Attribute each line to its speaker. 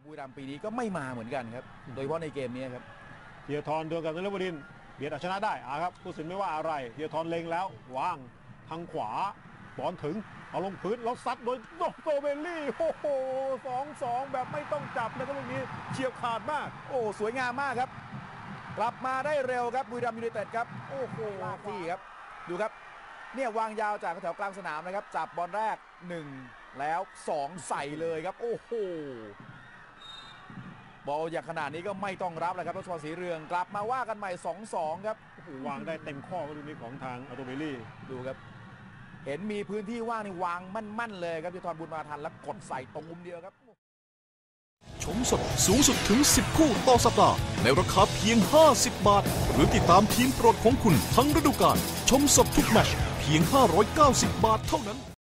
Speaker 1: ของบุรีรัมย์ปีนี้ก็ไม่มาเหมือนกันครับ โดยเฉพาะในเกมนี้ครับ
Speaker 2: ธีราทรดวลกับนฤบดินทร์เบียดเอาชนะได้อาครับผู้สินไม่ว่าอะไรธีราทรเล็งแล้ววางทางขวาบอลถึงเอาลงพื้นแล้วซัดโดยโดโตเบลลี่โอ้โหสองสองแบบไม่ต้องจับนะครับลูกนี้เฉียบขาดมาก
Speaker 1: โอ้สวยงามมากครับ กลับมาได้เร็วครับบุรีรัมย์ยูไนเต็ดครับโอ้โหที่ครับ ดูครับเนี่ยวางยาวจากแถวกลางสนามนะครับ จับบอลแรก 1 แล้ว 2 ใส่เลยครับ โอ้โห บอลอย่างขนาดนี้ก็ไม่ต้องรับแล้วครับรถสปอร์ตสีเรืองกลับมาว่ากันใหม่2-2ครับ
Speaker 2: โอ้โหวางได้เต็มข้อลูกนี้ของทางอัลโตเบลลี่
Speaker 1: ดูครับ เห็นมีพื้นที่ว่างนี่วางมั่นๆเลยครับธีราทรบุญมาทันแล้วกดใส่ตรงมุมเดียวครับ
Speaker 3: ชมสดสูงสุดถึง 10 คู่ต่อสัปดาห์ในราคาเพียง 50 บาท หรือติดตามทีมโปรดของคุณทั้งฤดูกาลชมสดทุกแมตชเพียง 590 บาทเท่านั้น